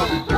Come on.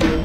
안녕.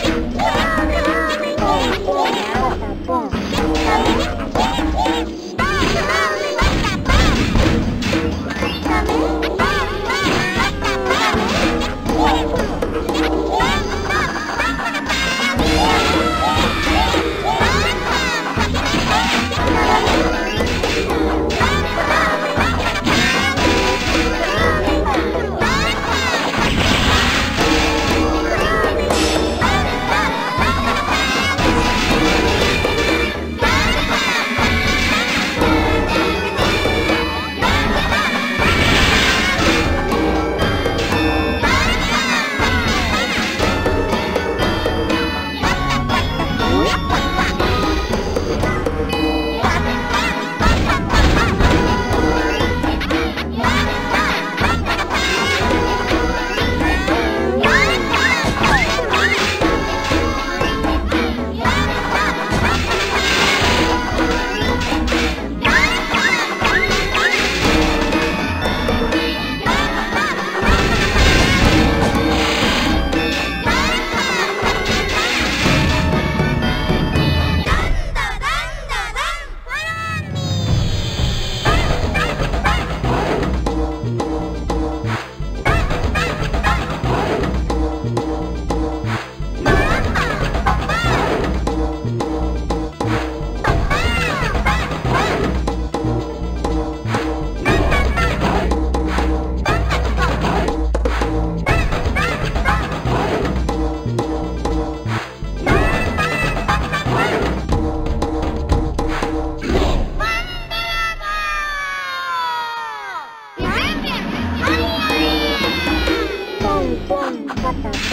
的蹦，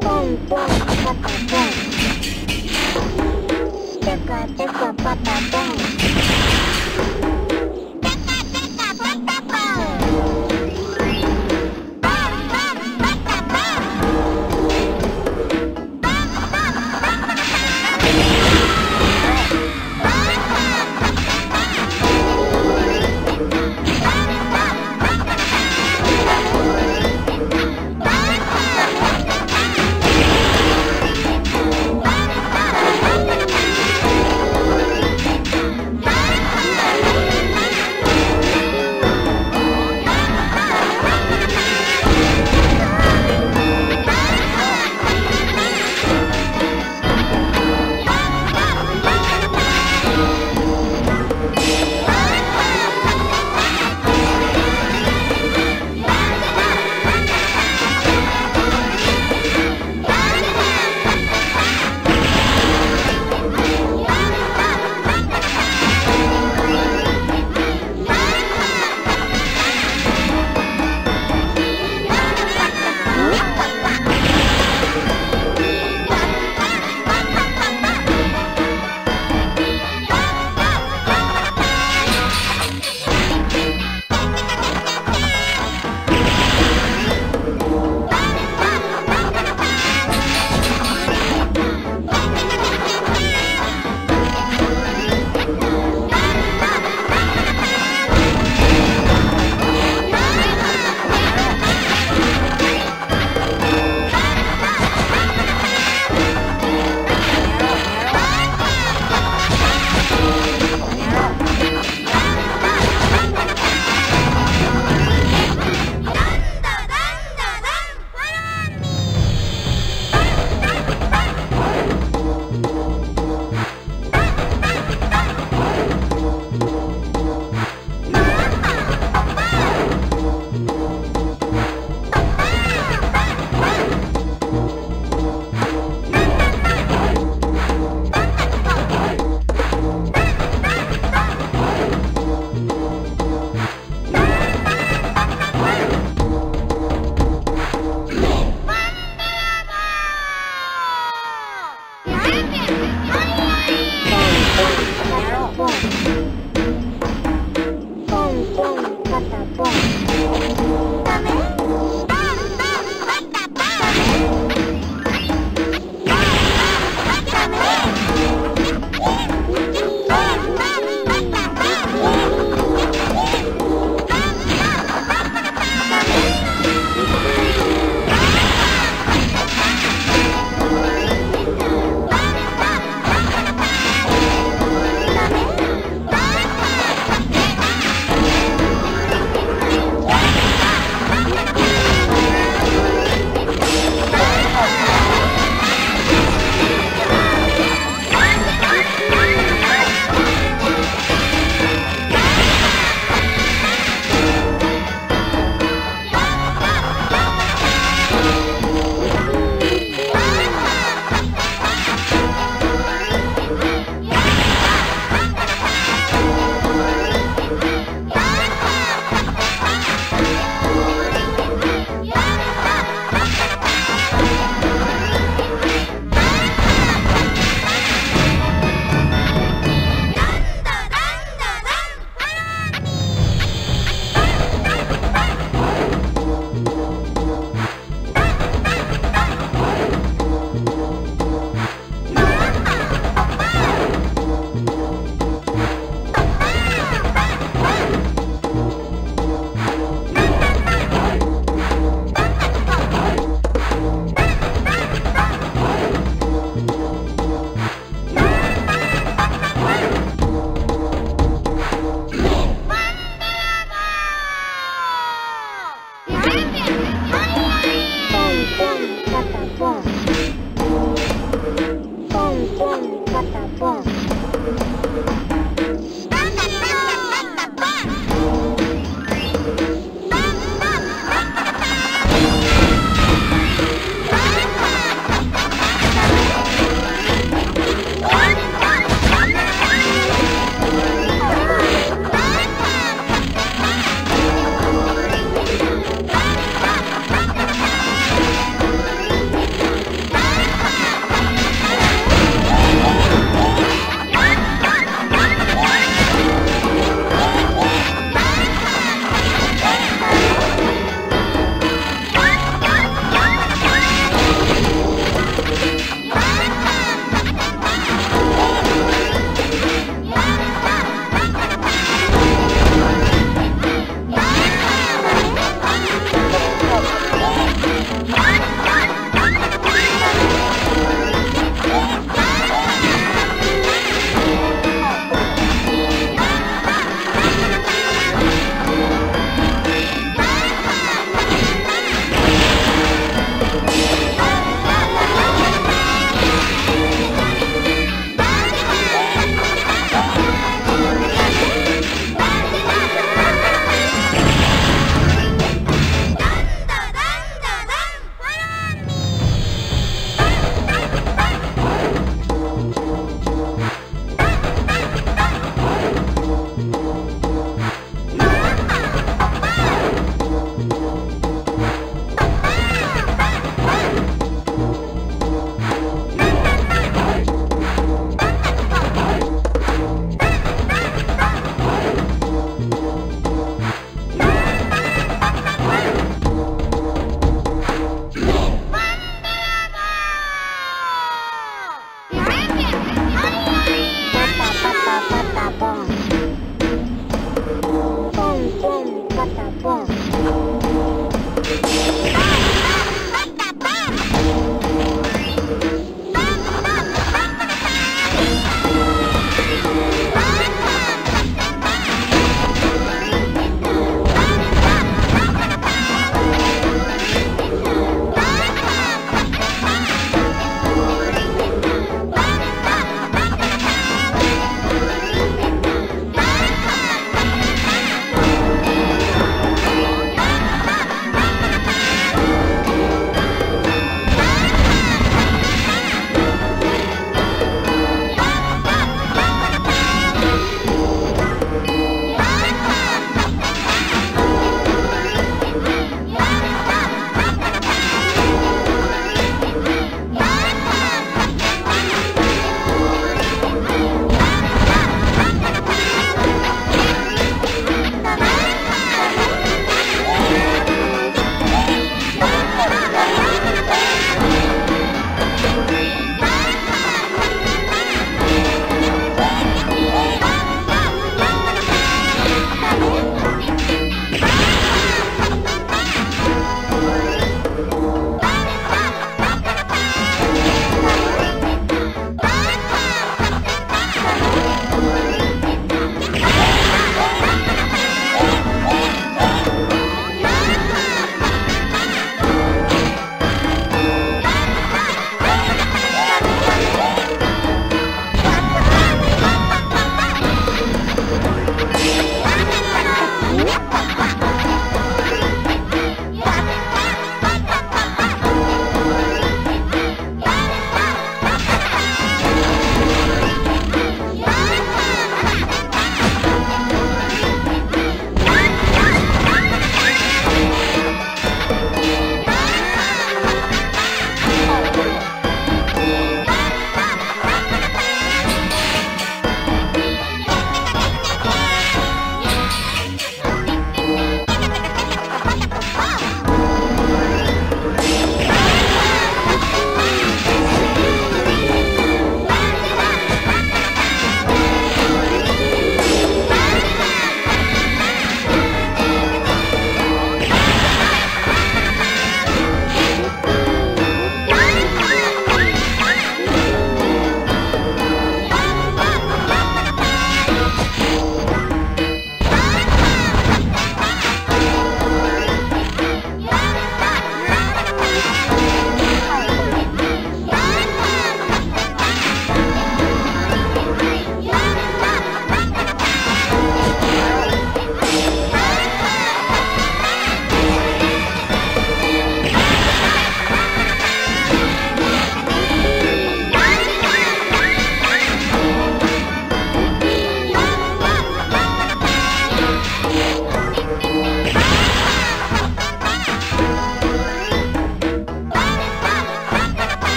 蹦蹦蹦蹦蹦，这个这个蹦的蹦。